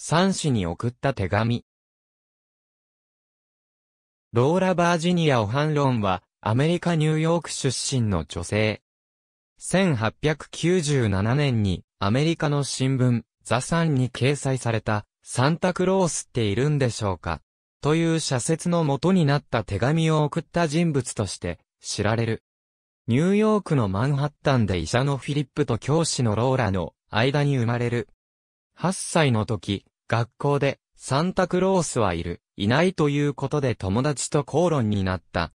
サン氏に送った手紙。ローラ・バージニア・オハンロンは、アメリカ・ニューヨーク出身の女性。1897年に、アメリカの新聞、ザ・サンに掲載された、サンタクロースっているんでしょうかという社説の元になった手紙を送った人物として知られる。ニューヨークのマンハッタンで医者のフィリップと教師のローラの間に生まれる。8歳の時、学校でサンタクロースはいる、いないということで友達と口論になった。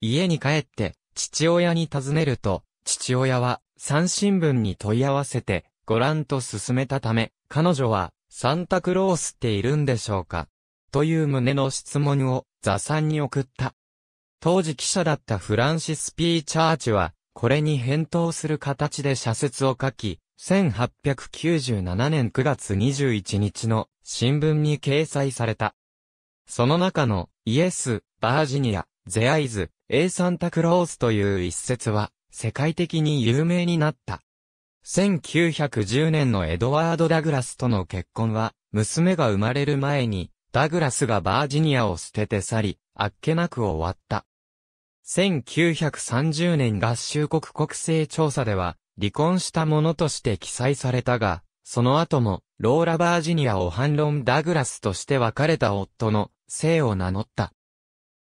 家に帰って父親に尋ねると、父親は三新聞に問い合わせてご覧と進めたため、彼女はサンタクロースっているんでしょうかという旨の質問を座さんに送った。当時記者だったフランシス・ピー・チャーチは、これに返答する形で社説を書き、1897年9月21日の新聞に掲載された。その中のイエス、バージニア、ゼアイズ、エーサンタクロースという一節は世界的に有名になった。1910年のエドワード・ダグラスとの結婚は娘が生まれる前にダグラスがバージニアを捨てて去り、あっけなく終わった。1930年合衆国国勢調査では、離婚したものとして記載されたが、その後も、ローラ・バージニアを反論ダグラスとして別れた夫の姓を名乗った。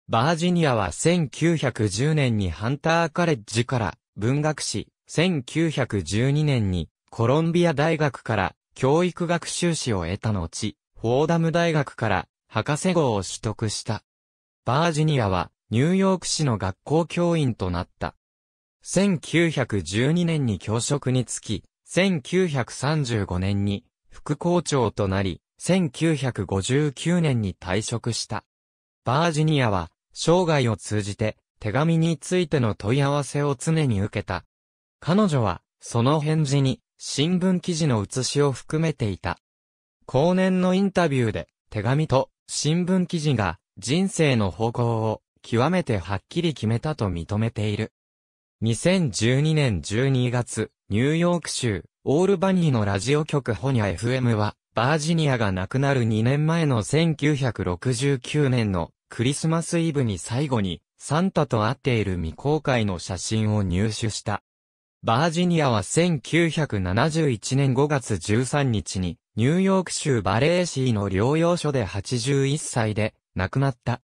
バージニアは1910年にハンターカレッジから文学士、1912年にコロンビア大学から教育学修士を得た後、フォーダム大学から博士号を取得した。バージニアはニューヨーク市の学校教員となった。1912年に教職に就き、1935年に副校長となり、1959年に退職した。バージニアは生涯を通じて手紙についての問い合わせを常に受けた。彼女はその返事に新聞記事の写しを含めていた。後年のインタビューで手紙と新聞記事が人生の方向を極めてはっきり決めたと認めている。2012年12月、ニューヨーク州、オールバニーのラジオ局ホニャ FM は、バージニアが亡くなる2年前の1969年のクリスマスイブに最後に、サンタと会っている未公開の写真を入手した。バージニアは1971年5月13日に、ニューヨーク州バレーシーの療養所で81歳で亡くなった。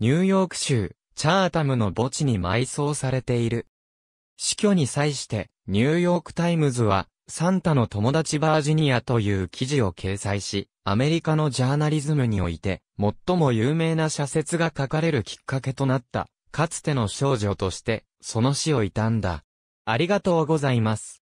ニューヨーク州、チャータムの墓地に埋葬されている。死去に際して、ニューヨークタイムズは、サンタの友達バージニアという記事を掲載し、アメリカのジャーナリズムにおいて、最も有名な社説が書かれるきっかけとなった、かつての少女として、その死を悼んだ。ありがとうございます。